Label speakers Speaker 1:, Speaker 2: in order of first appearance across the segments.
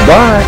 Speaker 1: Goodbye.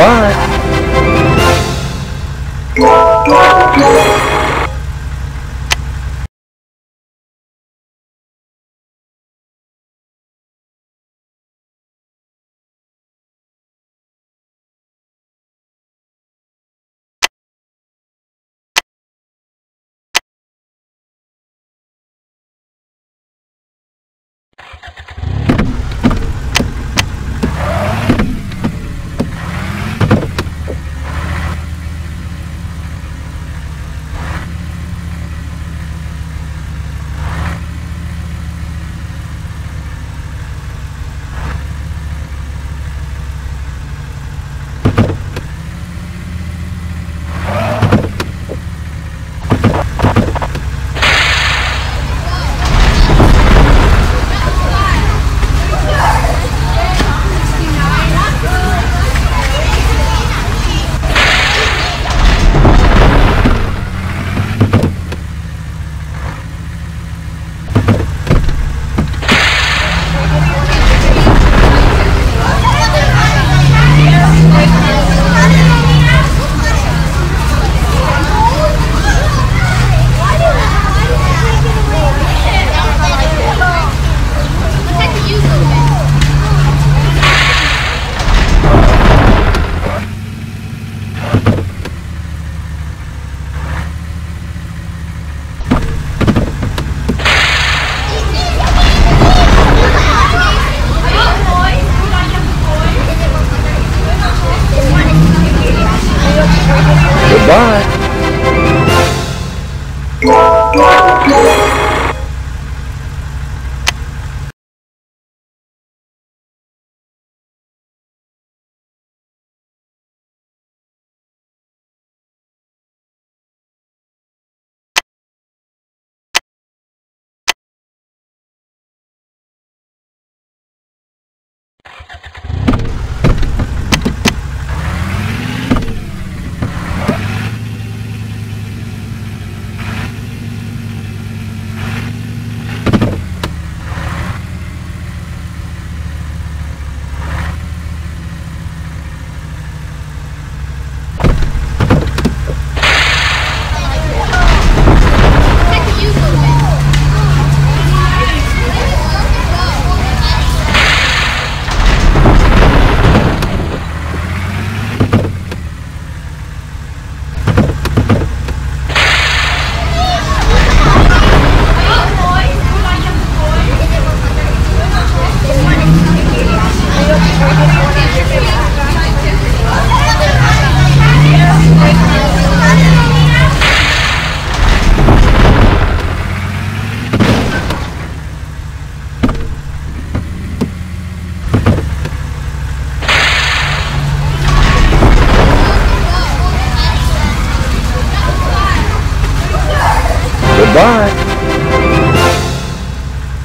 Speaker 1: Bye.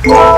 Speaker 1: Bye.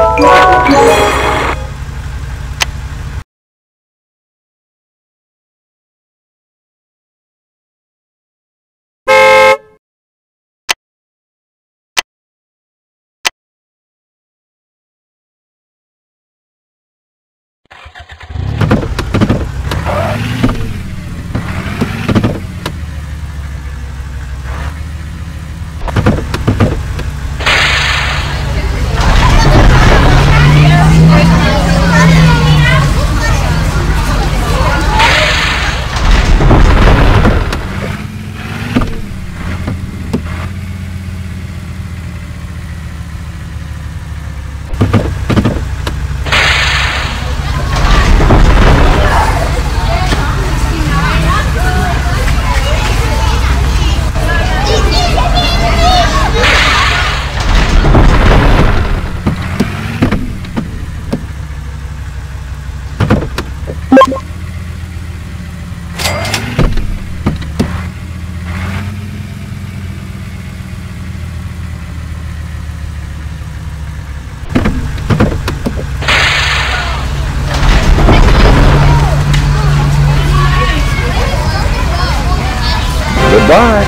Speaker 1: Bye.